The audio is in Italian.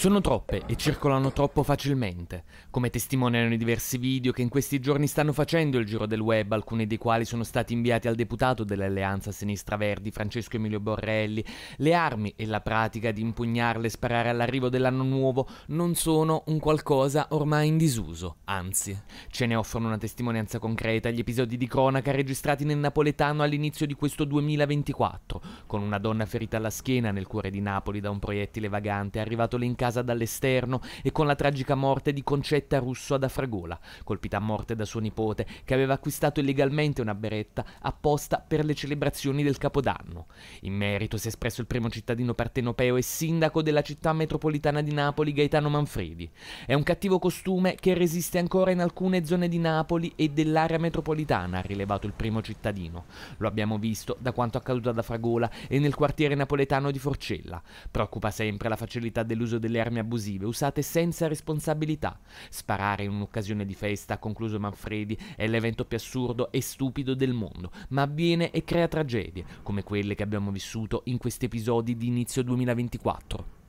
Sono troppe e circolano troppo facilmente, come testimoniano i diversi video che in questi giorni stanno facendo il giro del web, alcuni dei quali sono stati inviati al deputato dell'Alleanza Sinistra Verdi, Francesco Emilio Borrelli. Le armi e la pratica di impugnarle e sparare all'arrivo dell'anno nuovo non sono un qualcosa ormai in disuso, anzi, ce ne offrono una testimonianza concreta gli episodi di cronaca registrati nel napoletano all'inizio di questo 2024, con una donna ferita alla schiena nel cuore di Napoli da un proiettile vagante arrivato in casa dall'esterno e con la tragica morte di Concetta Russo ad Afragola, colpita a morte da suo nipote che aveva acquistato illegalmente una beretta apposta per le celebrazioni del Capodanno. In merito si è espresso il primo cittadino partenopeo e sindaco della città metropolitana di Napoli Gaetano Manfredi. È un cattivo costume che resiste ancora in alcune zone di Napoli e dell'area metropolitana, ha rilevato il primo cittadino. Lo abbiamo visto da quanto accaduto ad Afragola e nel quartiere napoletano di Forcella. Preoccupa sempre la facilità dell'uso del armi abusive usate senza responsabilità. Sparare in un'occasione di festa, ha concluso Manfredi, è l'evento più assurdo e stupido del mondo, ma avviene e crea tragedie, come quelle che abbiamo vissuto in questi episodi di inizio 2024.